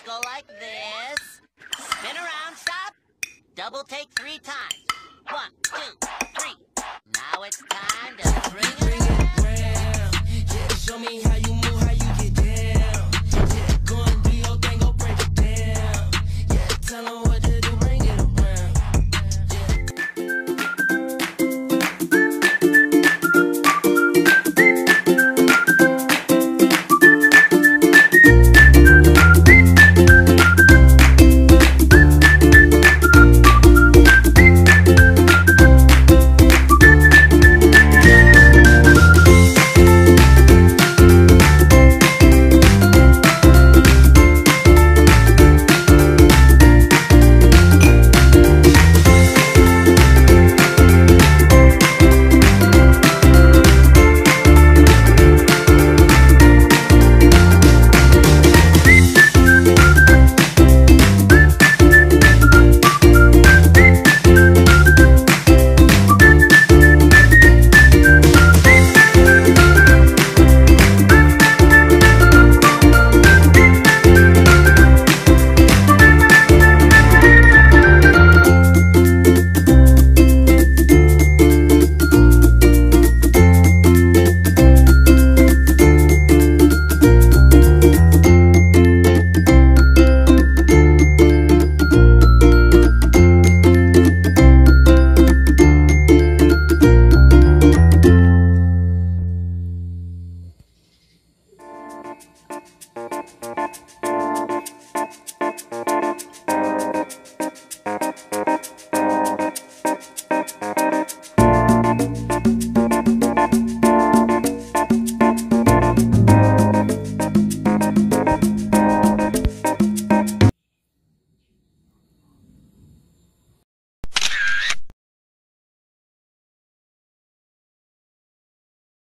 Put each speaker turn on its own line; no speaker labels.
Let's go like this. Spin around, stop. Double take three times. One, two, three.